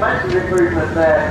massive improvement there.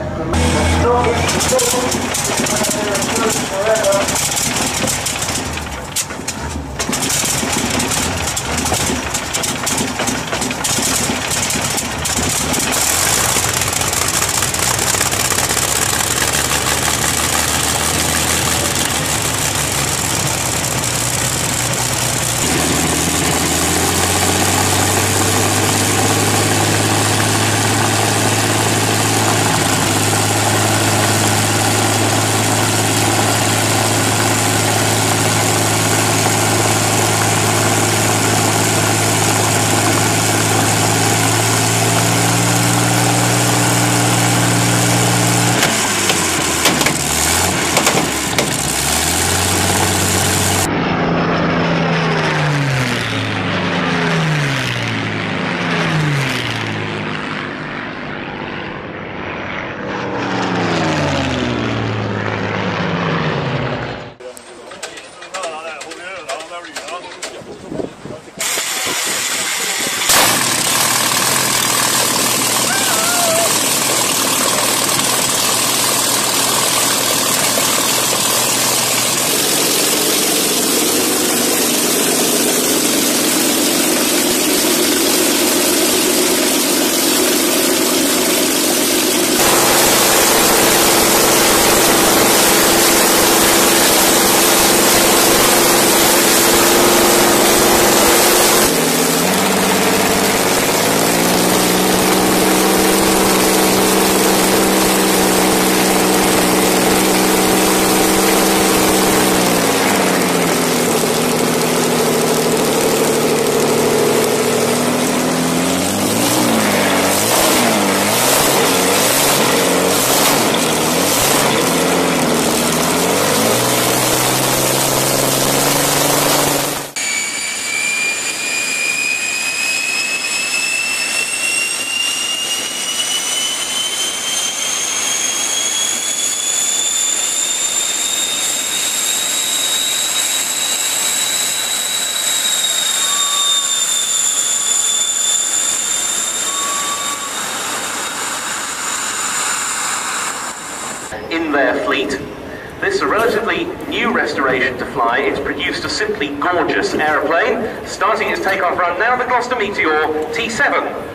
Their fleet. This a relatively new restoration to fly. It's produced a simply gorgeous aeroplane. Starting its takeoff run now, the Gloster Meteor T7.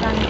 tăng